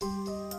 Música